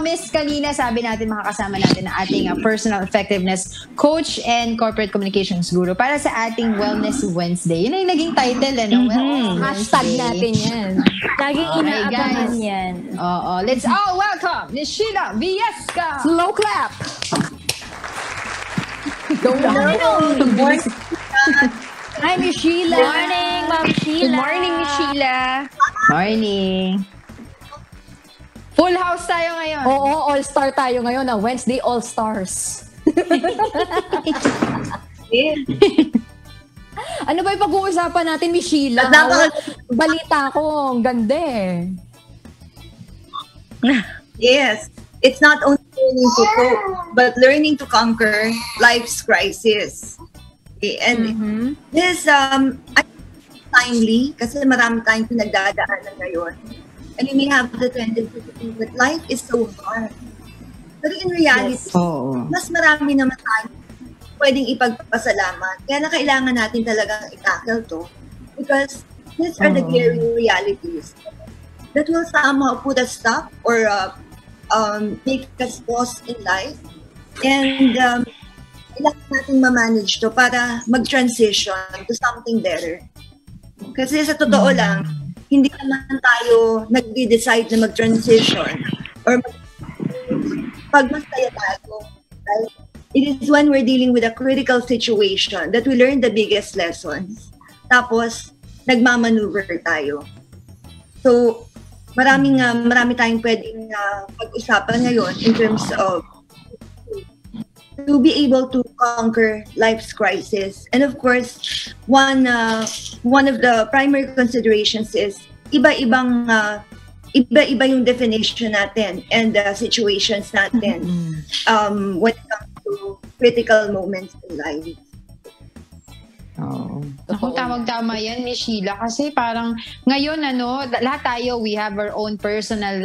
promise kanina, sabi natin makakasama natin ang ating uh, personal effectiveness coach and corporate communications guru para sa ating Wellness Wednesday. Yun ay naging title, ano? Mm-hmm. Wellness Hashtag Wednesday. natin yan. Laging Okay, inaabangan yan. Oo, let's all welcome Miss Sheila Viesca. Slow clap! Go Good morning. Hi, Miss Sheila. Good morning, Ma'am Sheila. Good morning, Miss Sheila. Morning. Full house tayo ngayon. Oo, all-star tayo ngayon. Ah. Wednesday All-Stars. ano ba yung pag-uusapan natin, Miss Sheila? At napaka- Balita ko, ang ganda eh. Yes. It's not only learning to cope, but learning to conquer life's crisis. Okay, And Mm-hmm. this um I think it's timely kasi marami tayong pinagdadaanan ngayon. And we may have the tendency to think that life is so hard. But in reality, Oo. mas marami naman tayo pwedeng ipagpasalamat. Kaya na kailangan natin talagang i-tackle to because these are the glaring realities that will somehow put a stop or uh, um, make us pause in life. And um, kailangan natin ma-manage to para mag-transition to something better. Kasi sa totoo lang, hindi naman tayo nag-decide na mag-transition or mag- pag masaya tayo. Right? It is when we're dealing with a critical situation that we learn the biggest lessons. Tapos, nagmamaneuver tayo. So, maraming uh, marami tayong pwedeng uh, pag-usapan ngayon in terms of to be able to conquer life's crisis. And of course, one uh, one of the primary considerations is iba-ibang uh, iba-iba yung definition natin and the situations natin um, when it comes to critical moments in life. Oo. Ako, Totoo tamang-tama yan, Miss Sheila. Kasi parang ngayon, ano, lahat tayo, we have our own personal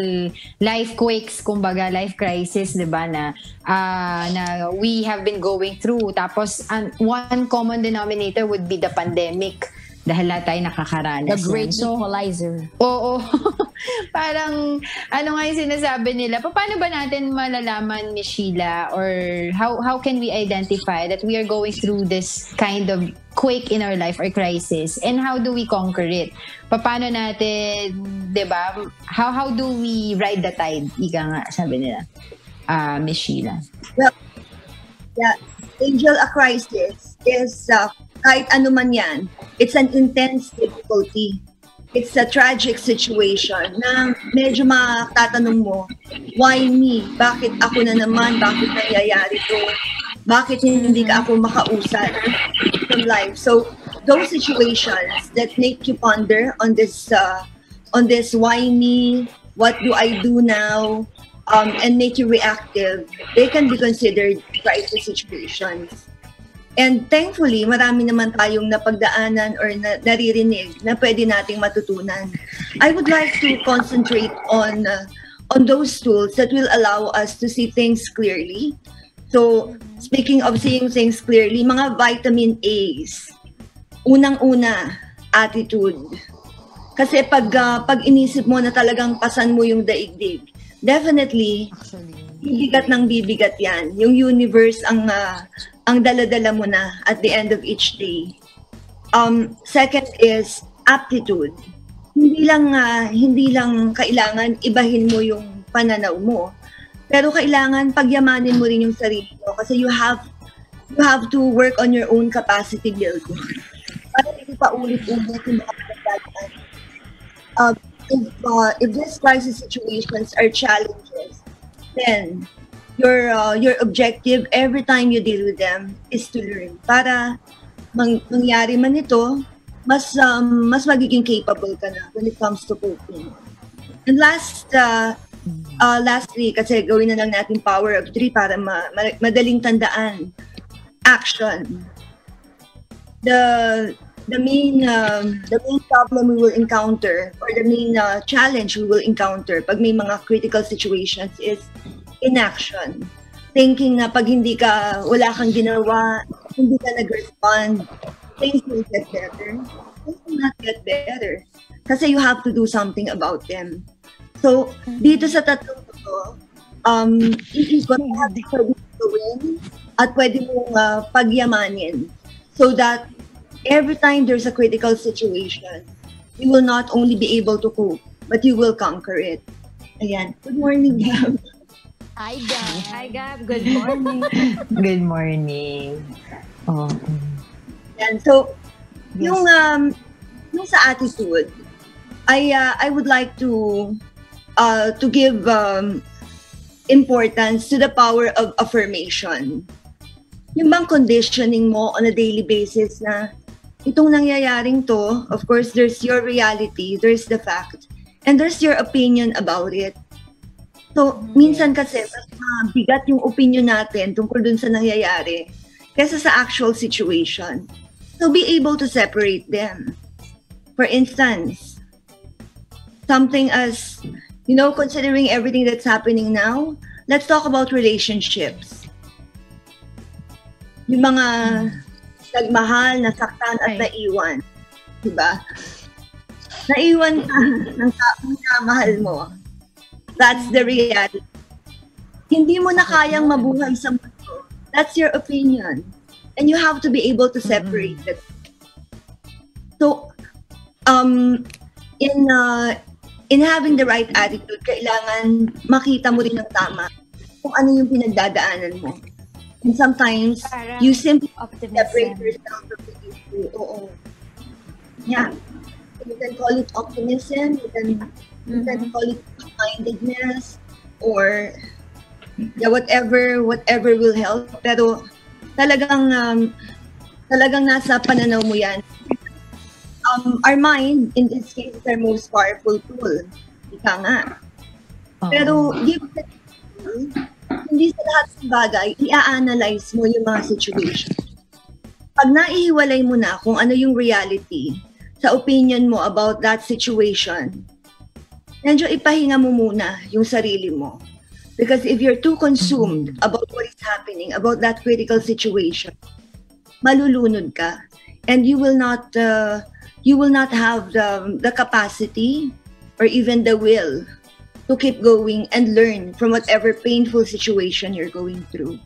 life quakes, kumbaga, life crisis, di ba, na, ah, na we have been going through. Tapos, an- one common denominator would be the pandemic. Dahil lahat tayo nakakaranas. The great equalizer. Oo. Parang, ano nga yung sinasabi nila? Pa- Paano ba natin malalaman, Miss Sheila, or how how can we identify that we are going through this kind of quake in our life or crisis? And how do we conquer it? Pa- Paano natin, di ba? How, how do we ride the tide? Ika nga, sabi nila. Ah, Miss Sheila. Yeah, Angel, a crisis is uh, kahit ano man yan, it's an intense difficulty. It's a tragic situation na medyo matatanong mo, why me? Bakit ako na naman? Bakit nangyayari to? Bakit hindi ka ako makausap from life? So, those situations that make you ponder on this, uh, on this why me? What do I do now? um, and make you reactive, they can be considered crisis situations. And thankfully, marami naman tayong napagdaanan or na, naririnig na pwede nating matutunan. I would like to concentrate on uh, on those tools that will allow us to see things clearly. So, speaking of seeing things clearly, mga vitamin A's. Unang-una, attitude. Kasi pag ah, pag inisip mo na talagang pasan mo yung daigdig, definitely bibigat ng bibigat 'yan. Yung universe ang ah, ang daladala mo na at the end of each day. Um second is aptitude. Hindi lang ah, hindi lang kailangan ibahin mo yung pananaw mo. Pero kailangan pagyamanin mo rin yung sarili mo kasi you have you have to work on your own capacity building. Para hindi pa ulit-ulit yung mga uh, if uh, if these crisis situations are challenges, then your uh, your objective every time you deal with them is to learn. Para mang mangyari man ito, mas um, mas magiging capable ka na when it comes to coping. And last uh, uh, lastly, kasi gawin na lang natin power of three para ma- ma- madaling tandaan. Action. The the main um, the main problem we will encounter or the main uh, challenge we will encounter pag may mga critical situations is inaction. Thinking na pag hindi ka, wala kang ginawa, hindi ka nag-respond, things will get better. Things will not get better. Kasi you have to do something about them. So, dito sa tatlong to, um, iikot ng pwede mong gawin at pwede mong uh, pagyamanin so that every time there's a critical situation, you will not only be able to cope, but you will conquer it. Ayan. Good morning, Gab. Hi, Gab. Hi, Gab. Good morning. Good morning. Oh. Ayan. So, Yes. yung, um, yung sa attitude, I, uh, I would like to, uh, to give um, importance to the power of affirmation. Yung bang conditioning mo on a daily basis na itong nangyayaring to, of course, there's your reality, there's the fact, and there's your opinion about it. So, minsan kasi, mas mabigat yung opinion natin tungkol dun sa nangyayari kesa sa actual situation. So, be able to separate them. For instance, something as, you know, considering everything that's happening now, let's talk about relationships. Yung mga nagmahal, nasaktan at naiwan. Diba? Naiwan ka ng taong na mahal mo. That's the reality. Hindi mo na kayang mabuhay sa mundo. That's your opinion. And you have to be able to separate it. So, um, in uh, in having the right attitude, kailangan makita mo rin ng tama kung ano yung pinagdadaanan mo. And sometimes, Parang you simply separate Optimism. yourself from the issue. Oo. Yeah. You can call it optimism, you can, can Mhm. call it mindedness, or yeah, whatever, whatever will help. Pero talagang, um, talagang nasa pananaw mo yan. Um, our mind, in this case, is our most powerful tool. Ika nga. Oh. Pero that hindi sa lahat ng bagay, i-analyze mo yung mga situation. Pag naihiwalay mo na kung ano yung reality sa opinion mo about that situation, medyo ipahinga mo muna yung sarili mo. Because if you're too consumed about what is happening, about that critical situation, malulunod ka. And you will not, uh, you will not have the, the capacity or even the will to keep going and learn from whatever painful situation you're going through.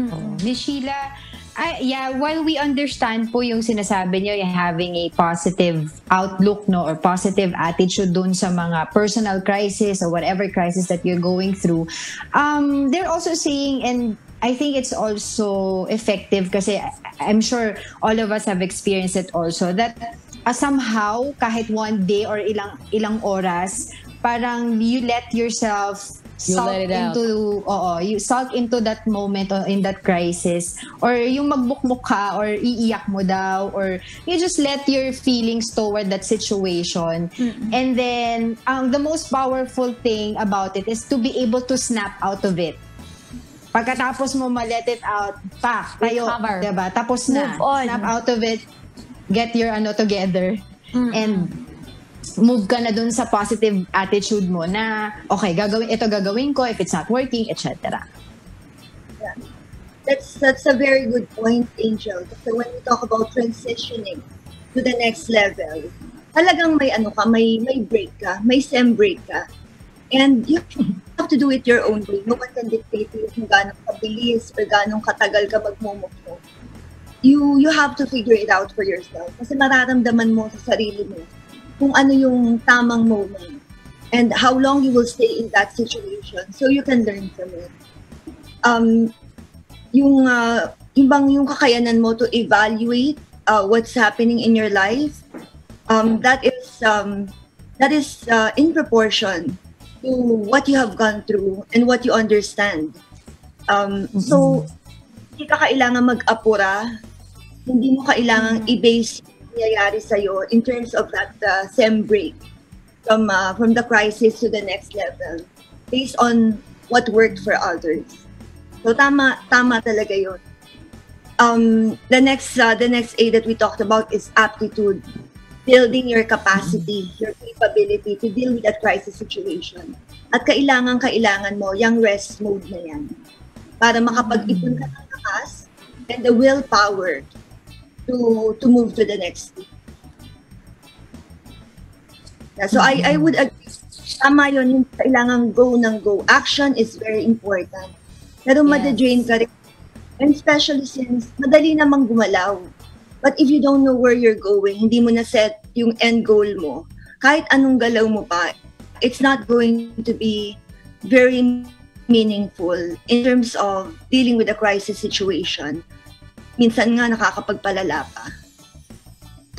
Oh. Miss Sheila, ay, yeah, while we understand po yung sinasabi niyo, yung having a positive outlook no or positive attitude dun sa mga personal crisis or whatever crisis that you're going through, um, they're also saying and I think it's also effective kasi I- I'm sure all of us have experienced it also that uh, somehow kahit one day or ilang ilang oras parang you let yourself You sulk let it out. into oo, you sulk into that moment or in that crisis. Or yung magbukmuk ka or iiyak mo daw or you just let your feelings toward that situation. And then um, the most powerful thing about it is to be able to snap out of it. Pagkatapos mo ma-let it out pa tayo Recover. diba? Tapos na. Move on. snap out of it. Get your ano together. And move ka na dun sa positive attitude mo na okay gagawin ito gagawin ko if it's not working etc That's that's a very good point, Angel. So when we talk about transitioning to the next level, talagang may ano ka, may may break ka, may sem break ka. And you have to do it your own way. No one can dictate you kung gaano kabilis or gaano katagal ka magmumok mo. You, you have to figure it out for yourself. Kasi mararamdaman mo sa sarili mo kung ano yung tamang moment and how long you will stay in that situation so you can learn from it. Um, yung, uh, yung bang yung kakayanan mo to evaluate uh, what's happening in your life, um, that is um, that is uh, in proportion to what you have gone through and what you understand. Um, So, hindi ka kailangan mag-apura, hindi mo kailangan i-base yung nangyayari sa'yo in terms of that uh, SEM break from, uh, from the crisis to the next level based on what worked for others. So, tama, tama talaga yun. Um, the next uh, the next A that we talked about is aptitude building your capacity, your capability to deal with that crisis situation. At kailangan, kailangan mo yung rest mode na yan para makapag-ipon ka ng lakas and the willpower to to move to the next. Yeah, so I, I would agree tama yun, yung kailangan go ng go. Action is very important. Pero Yes. madadrain ka rin. And especially since madali namang gumalaw. But if you don't know where you're going, hindi mo na set yung end goal mo, kahit anong galaw mo pa, it's not going to be very meaningful in terms of dealing with a crisis situation. Minsan nga nakakapagpalala pa.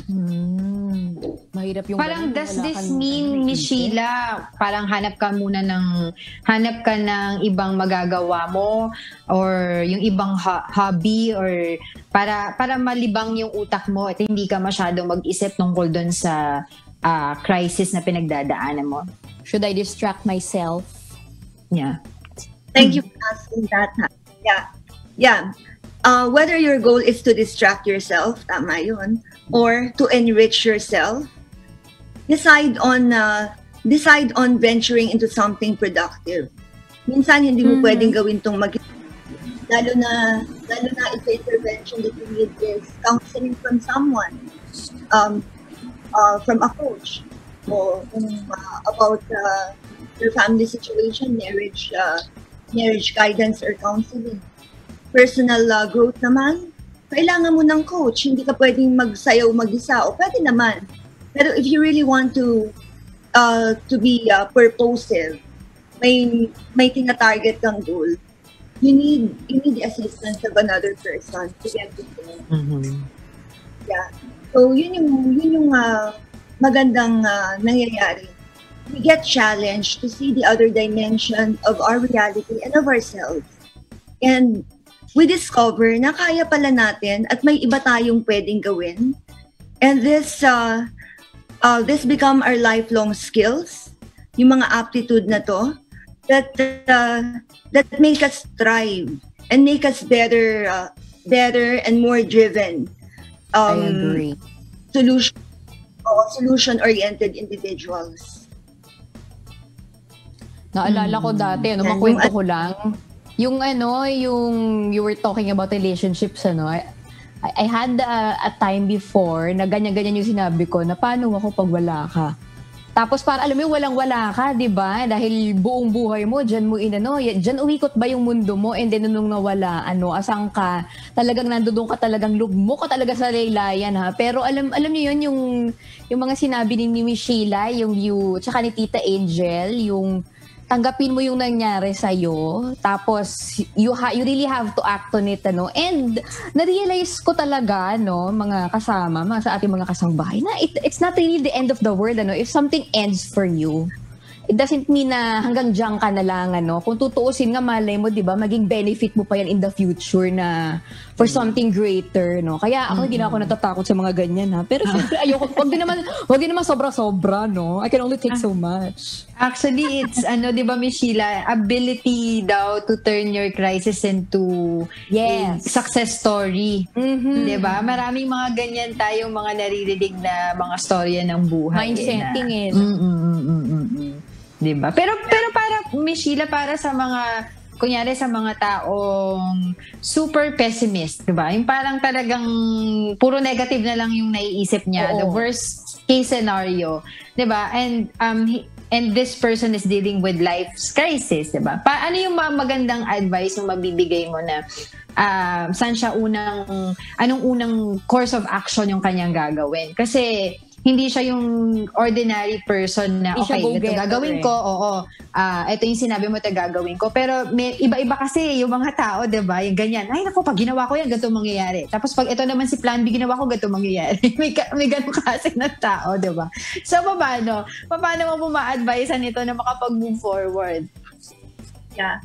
Hmm. Mahirap yung Parang ganun, does this mean, Miss. Sheila, parang hanap ka muna ng, hanap ka ng ibang magagawa mo or yung ibang ho- hobby or para para malibang yung utak mo at hindi ka masyadong mag-isip tungkol doon sa ah, crisis na pinagdadaanan mo? Should I distract myself? Yeah. Thank you for asking that. ha. Yeah. Yeah. Uh, whether your goal is to distract yourself, tama yun, or to enrich yourself, decide on uh, decide on venturing into something productive. Minsan hindi mo Mhm. pwedeng gawin tong mag lalo na lalo na if intervention that you need is counseling from someone um uh, from a coach o kung, uh, about uh, your family situation marriage uh, marriage guidance or counseling personal uh, growth naman kailangan mo ng coach hindi ka pwedeng magsayaw mag-isa o pwede naman pero if you really want to uh, to be uh, purposive may may tina-target kang goal you need you need the assistance of another person to get to there. Yeah. So yun yung yun yung uh, magandang uh, nangyayari. We get challenged to see the other dimension of our reality and of ourselves. And we discover na kaya pala natin at may iba tayong pwedeng gawin. And this uh, uh, this become our lifelong skills, yung mga aptitude na to that uh, that make us thrive and make us better uh, better and more driven I um, agree. solution solution oriented individuals Naalala ko dati, ano, makwento ko lang. Yung ano, yung you were talking about relationships, ano, I, I had a, a time before na ganyan-ganyan yung sinabi ko na paano ako pag wala ka. Tapos para alam mo walang-wala ka, 'di ba? Dahil buong buhay mo diyan mo inano, diyan umikot ba yung mundo mo and then nung nawala, ano, asang ka, talagang nandoon ka talagang lugmo ka talaga sa laylayan ha. Pero alam alam niyo yun yung yung mga sinabi ni Miss Sheila, yung you, tsaka ni Tita Angel, yung tanggapin mo yung nangyari sa tapos you ha, you really have to act on it ano? And na-realize ko talaga no mga kasama mga sa ating mga kasambahay na it, it's not really the end of the world ano? If something ends for you it doesn't mean na hanggang diyan ka na lang ano kung tutuusin nga malay mo 'di ba maging benefit mo pa yan in the future na for something greater no kaya ako hindi na ako natatakot sa mga ganyan ha pero syempre ayoko wag din naman wag din naman sobra-sobra no I can only take so much Actually, it's ano, 'di ba, Miss Sheila, ability daw to turn your crisis into Yes. a success story. Mhm. 'Di ba? Maraming mga ganyan tayong mga naririnig na mga storya ng buhay. Mind setting na, eh. Mm, 'Di ba? Pero pero para Miss Sheila para sa mga kunyari sa mga taong super pessimist, 'di ba? Yung parang talagang puro negative na lang yung naiisip niya, Oo. the worst case scenario, 'di ba? And um and this person is dealing with life's crisis, 'di ba? Pa ano yung mga magandang advice yung mabibigay mo na um, saan siya unang anong unang course of action yung kanyang gagawin? Kasi hindi siya yung ordinary person na Hindi okay, ito gagawin eh. ko, oo. Ah, ito yung sinabi mo, ito gagawin ko. Pero may iba-iba kasi yung mga tao, 'di ba? Yung ganyan. Ay, naku, pag ginawa ko yan, ganito mangyayari. Tapos pag ito naman si plan B, ginawa ko, ganito mangyayari. may, ka- may ganun kasi ng tao, 'di ba? So, paano? Paano mo po ma-advise nito na makapag-move forward? Yeah.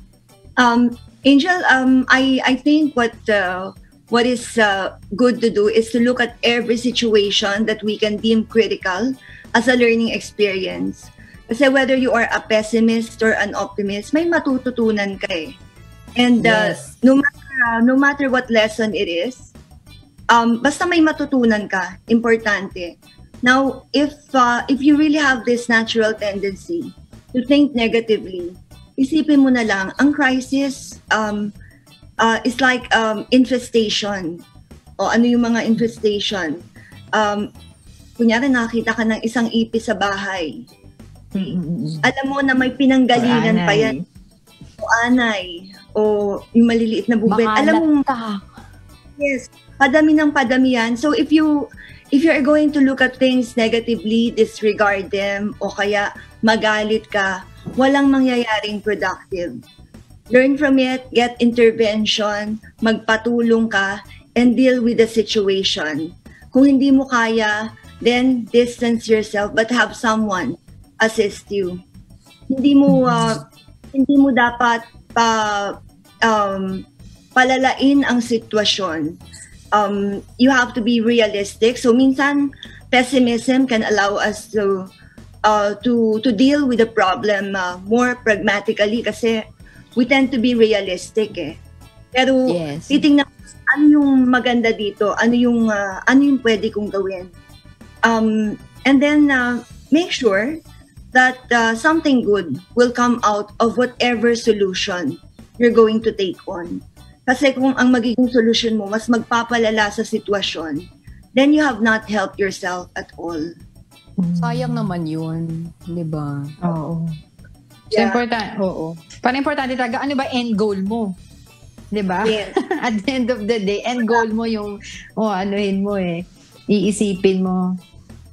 Um, Angel, um, I, I think what uh, what is uh, good to do is to look at every situation that we can deem critical as a learning experience. Kasi whether you are a pessimist or an optimist, may matututunan ka eh. And uh, Yes. no matter uh, no matter what lesson it is, um, basta may matutunan ka, importante. Now, if uh, if you really have this natural tendency to think negatively, isipin mo na lang, ang crisis um, uh, is like um, infestation. O ano yung mga infestation? Um, kunyari nakita ka ng isang ipis sa bahay. Alam mo na may pinanggalingan pa yan. O anay. O yung maliliit na bubet. Alam mo. Yes, padami ng padami yan. So if you if you are going to look at things negatively, disregard them o kaya magalit ka, walang mangyayaring productive. Learn from it, get intervention, magpatulong ka and deal with the situation. Kung hindi mo kaya, then distance yourself but have someone assist you. Hindi mo uh, hindi mo dapat pa um, palalain ang sitwasyon. Um, you have to be realistic. So minsan pessimism can allow us to uh, to to deal with the problem uh, more pragmatically kasi we tend to be realistic eh. Pero Yes. titingnan ko, ano yung maganda dito, ano yung uh, ano yung pwede kong gawin. Um, and then uh, make sure that uh, something good will come out of whatever solution you're going to take on. Kasi kung ang magiging solution mo mas magpapalala sa sitwasyon, then you have not helped yourself at all. Sayang naman yun. Di ba? Oo. So, Yeah. important, oo. Parang importante talaga, ano ba end goal mo? 'Di ba? Yes. At the end of the day, end goal mo yung, oh, anuhin mo eh. Iisipin mo.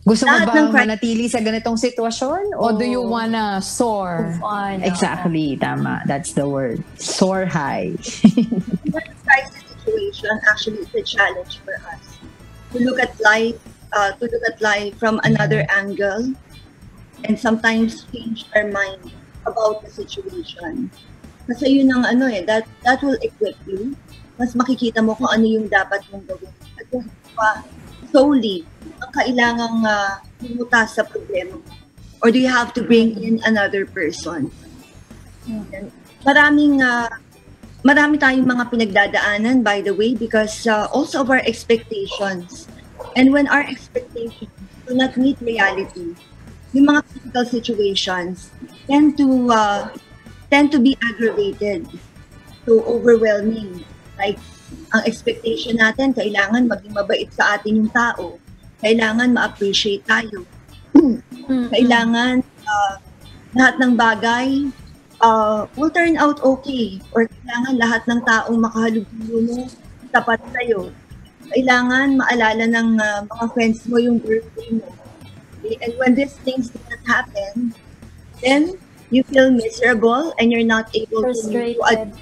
Gusto mo Lahat ba ng cri- manatili sa ganitong sitwasyon? O do you wanna soar? On, Exactly, tama. That's the word. Soar high. What crisis situation actually is a challenge for us to look at life, uh, to look at life from another angle, and sometimes change our mind about the situation. Kasi yun ang ano eh, that that will equip you. Mas makikita mo kung ano yung dapat mong gawin. At kung pa solely ang kailangang uh, lumutas sa problema. Or do you have to bring in another person? And Maraming uh, marami tayong mga pinagdadaanan by the way because uh, also of our expectations. And when our expectations do not meet reality, yung mga physical situations tend to uh, tend to be aggravated, so overwhelming. Like, ang expectation natin, kailangan maging mabait sa atin yung tao. Kailangan ma-appreciate tayo. Kailangan uh, lahat ng bagay uh, will turn out okay. Or kailangan lahat ng taong makahalubilo mo, tapat sa'yo. Kailangan maalala ng uh, mga friends mo yung birthday mo. Okay? And when these things do not happen, then you feel miserable and you're not able to, to Frustrated.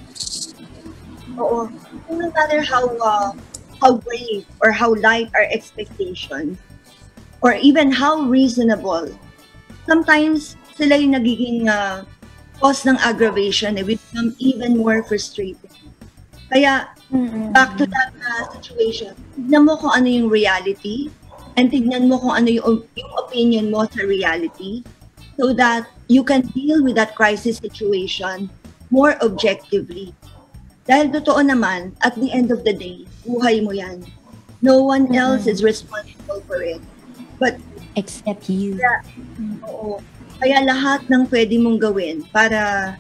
Oo. No matter how uh, how brave or how light our expectations or even how reasonable, sometimes sila yung nagiging uh, cause ng aggravation we become even more frustrated. Kaya, back to that uh, situation, tignan mo kung ano yung reality and tignan mo kung ano yung, yung opinion mo sa reality so that you can deal with that crisis situation more objectively. Dahil totoo naman, at the end of the day, buhay mo yan. No one else is responsible for it. But Except you. Oo. Kaya lahat ng pwede mong gawin para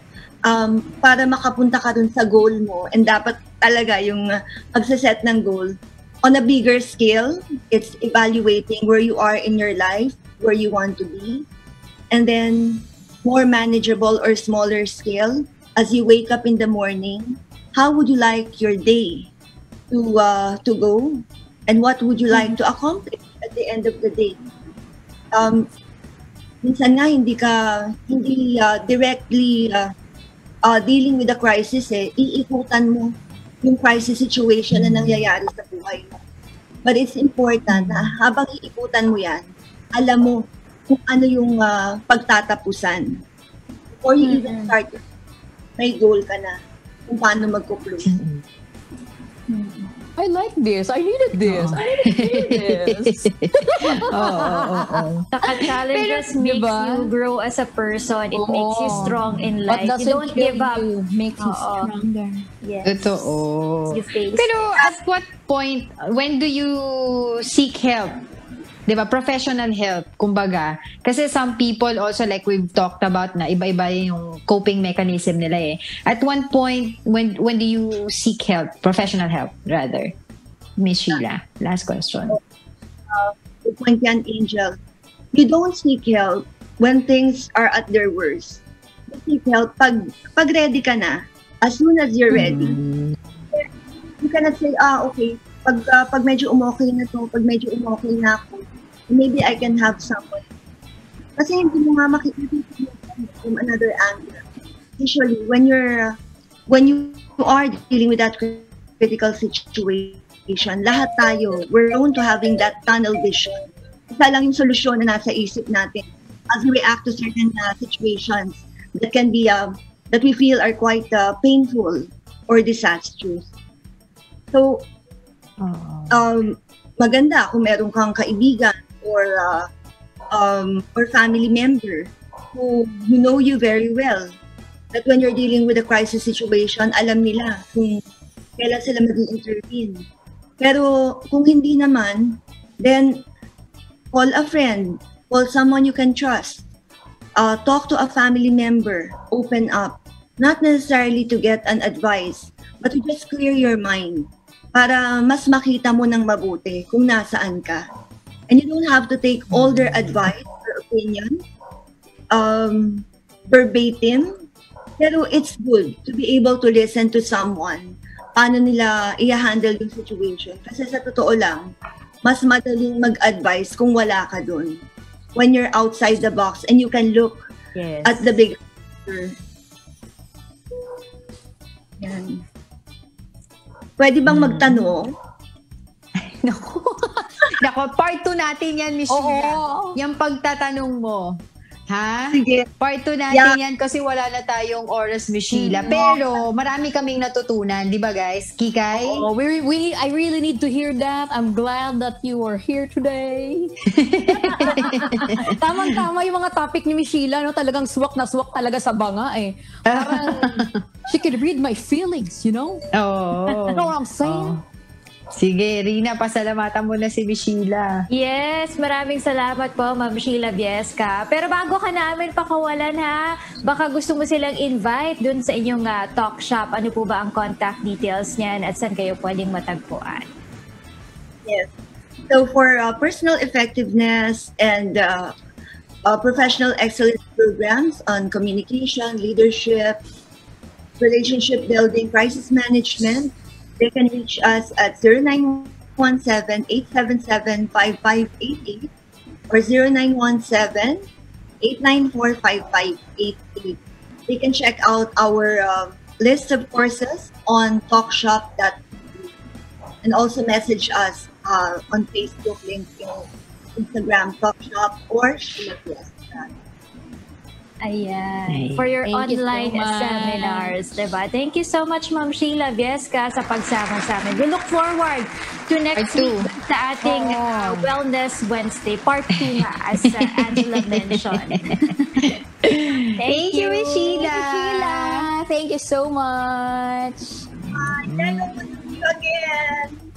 um, para makapunta ka dun sa goal mo and dapat talaga yung magsaset ng goal on a bigger scale, it's evaluating where you are in your life, where you want to be, and then more manageable or smaller scale as you wake up in the morning, how would you like your day to uh, to go, and what would you like to accomplish at the end of the day? Um, minsan nga hindi ka hindi uh, directly uh, uh, dealing with the crisis eh. Iikutan mo yung crisis situation na nangyayari sa buhay mo. But it's important na habang iikutan mo yan alam mo kung ano yung uh, pagtatapusan before you even start may goal ka na kung paano magko-close I like this. I needed this. I needed this. Oo, oo, oo. Saka challenges Pero, makes diba? you grow as a person. It makes you Oo. strong in life. doesn't You don't give up. you makes you Oo. stronger. Yes. Totoo. You face. Pero at what point, when do you seek help? 'Di ba? Professional help, kumbaga. Kasi some people also like we've talked about na iba-iba yung coping mechanism nila eh. At one point, when when do you seek help? Professional help, rather. Miss Sheila, last question. good point yan, Angel. You don't seek help when things are at their worst. Just seek help. Pag, pag ready ka na, as soon as you're ready, Mm. you cannot say, ah, okay, pag, ah, pag medyo umokay na to, pag medyo umokay na ako, maybe I can have someone. Kasi hindi mo nga makikita from another angle. Usually, when you're, when you are dealing with that critical situation, lahat tayo, we're prone to having that tunnel vision. Isa lang yung solusyon na nasa isip natin as we react to certain uh, situations that can be, uh, that we feel are quite uh, painful or disastrous. So, um, maganda kung meron kang kaibigan or uh, um, or family member who who know you very well that when you're dealing with a crisis situation, alam nila kung kailan sila mag-intervene. Pero kung hindi naman, then call a friend, call someone you can trust, uh, talk to a family member, open up. Not necessarily to get an advice, but to just clear your mind para mas makita mo ng mabuti kung nasaan ka. And you don't have to take all their advice or opinion um, verbatim, pero it's good to be able to listen to someone paano nila i-handle yung situation. Kasi sa totoo lang, mas madaling mag-advise kung wala ka dun. When you're outside the box and you can look Yes. at the big picture. Yan. Pwede bang magtanong? Naku. Naku, part 2 natin yan, Miss Oo. Sheila. Yung pagtatanong mo. Ha? Sige. Part 2 natin yan kasi wala na tayong oras, Miss Sheila. Pero marami kaming natutunan, di ba guys? Kikay? Oh, we, we, I really need to hear that. I'm glad that you are here today. Tamang-tama yung mga topic ni Miss Sheila, no? Talagang swak na swak talaga sa banga eh. Parang, she can read my feelings, you know? Oo. You know what I'm saying? Oh. Sige, Rina, pasalamatan mo na si Miss Sheila. Yes, maraming salamat po, Ma'am Sheila Biesca. Pero bago ka namin pakawalan ha, baka gusto mo silang invite dun sa inyong ah, talk shop. Ano po ba ang contact details niyan at saan kayo pwedeng matagpuan? Yes. So for uh, personal effectiveness and uh, uh, professional excellence programs on communication, leadership, relationship building, crisis management, they can reach us at 0917-877-5588 or 0917-894-5588. They can check out our uh, list of courses on talkshop.com and also message us uh, on Facebook, LinkedIn, Instagram, Talkshop, or Sheila. Ayan. Ay, For your thank you so online much. seminars, diba? Thank you so much, Ma'am Sheila Viesca, sa pagsama sa amin. We look forward to next Part two. week sa ating Oo. uh, Wellness Wednesday, part 2 nga, as uh, Angela mentioned. Thank you, Miss Sheila. Thank you, Sheila. Thank you so much. See you again.